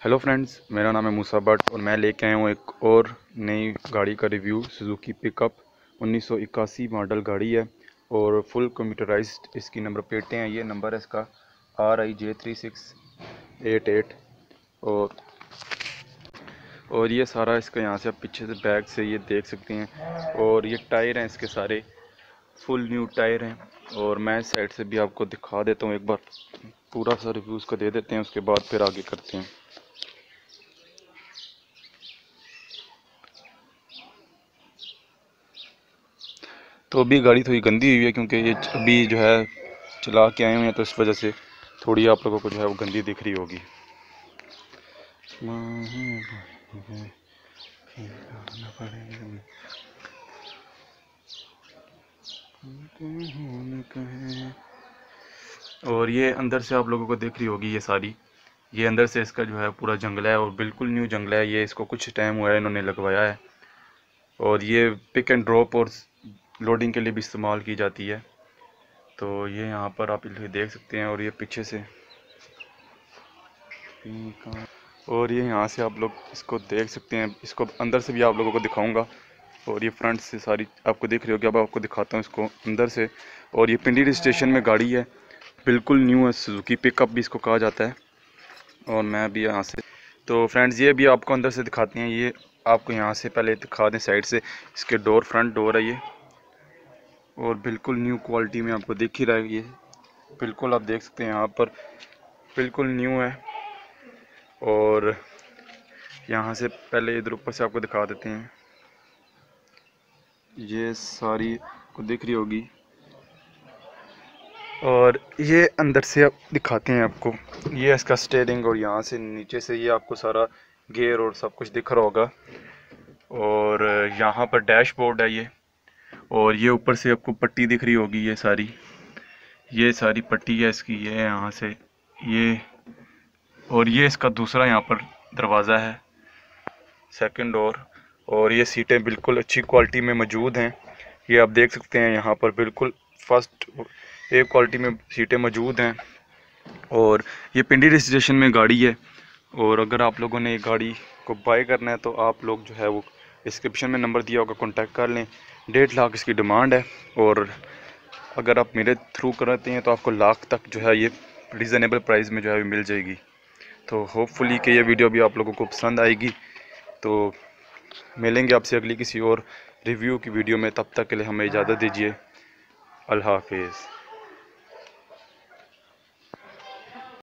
Hello friends मेरा नाम है मूसा भट्ट और मैं लेके आया हूँ एक और नई गाड़ी का रिव्यू सुजुकी पिकअप उन्नीस सौ इक्यासी मॉडल गाड़ी है और फुल कंप्यूटराइज्ड इसकी नंबर प्लेटें हैं। ये नंबर है इसका R I J three six eight eight और और ये सारा इसका यहाँ से आप पीछे से बैग से ये देख सकते हैं और ये टायर हैं इसके सारे फुल न्यू टायर हैं और मैं साइड से भी आपको दिखा देता हूँ एक बार, पूरा सा रिव्यू उसका दे देते हैं, उसके बाद फिर आगे करते हैं। तो अभी गाड़ी थोड़ी गंदी हुई है क्योंकि ये अभी जो है चला के आए हुए हैं तो इस वजह से थोड़ी आप लोगों को जो है वो गंदी दिख रही होगी। और ये अंदर से आप लोगों को दिख रही होगी ये सारी। ये अंदर से इसका जो है पूरा जंगला है और बिल्कुल न्यू जंगला है। ये इसको कुछ टाइम हुआ है, इन्होंने लगवाया है। और ये पिक एंड ड्रॉप और लोडिंग के लिए भी इस्तेमाल की जाती है। तो ये यहाँ पर आप देख सकते हैं और ये पीछे से और ये यहाँ से आप लोग इसको देख सकते हैं। इसको अंदर से भी आप लोगों को दिखाऊँगा। और ये फ्रंट से सारी आपको देख रही होगी अब आपको दिखाता हूँ इसको अंदर से। और ये पिंडी स्टेशन में गाड़ी है। बिल्कुल न्यू है सुजुकी पिकअप भी इसको कहा जाता है। और मैं भी यहाँ से तो फ्रेंड्स ये भी आपको अंदर से दिखाते हैं। ये आपको यहाँ से पहले दिखा दें साइड से। इसके डोर फ्रंट डोर है ये। और बिल्कुल न्यू क्वालिटी में आपको दिख ही रहा है ये। बिल्कुल आप देख सकते हैं यहाँ पर, बिल्कुल न्यू है। और यहाँ से पहले इधर ऊपर से आपको दिखा देते हैं। ये सारी को दिख रही होगी। और ये अंदर से आप दिखाते हैं आपको। ये इसका स्टेयरिंग और यहाँ से नीचे से ये आपको सारा गेयर और सब कुछ दिख रहा होगा। और यहाँ पर डैशबोर्ड है ये। और ये ऊपर से आपको पट्टी दिख रही होगी ये सारी। ये सारी पट्टी है इसकी, ये यहाँ से, ये। और ये इसका दूसरा यहाँ पर दरवाज़ा है सेकंड डोर और ये सीटें बिल्कुल अच्छी क्वालिटी में मौजूद हैं। ये आप देख सकते हैं यहाँ पर बिल्कुल फ़र्स्ट एक क्वालिटी में सीटें मौजूद हैं। और ये पिंडी रजिस्ट्रेशन में गाड़ी है। और अगर आप लोगों ने ये गाड़ी को बाय करना है तो आप लोग जो है वो डिस्क्रिप्शन में नंबर दिया होगा कॉन्टैक्ट कर लें। डेढ़ लाख इसकी डिमांड है और अगर आप मेरे थ्रू करते हैं तो आपको लाख तक जो है ये रिज़नेबल प्राइस में जो है मिल जाएगी। तो होपफुली कि ये वीडियो भी आप लोगों को पसंद आएगी। तो मिलेंगे आपसे अगली किसी और रिव्यू की वीडियो में, तब तक के लिए हमें इजाज़त दीजिए। अल्लाह हाफिज़।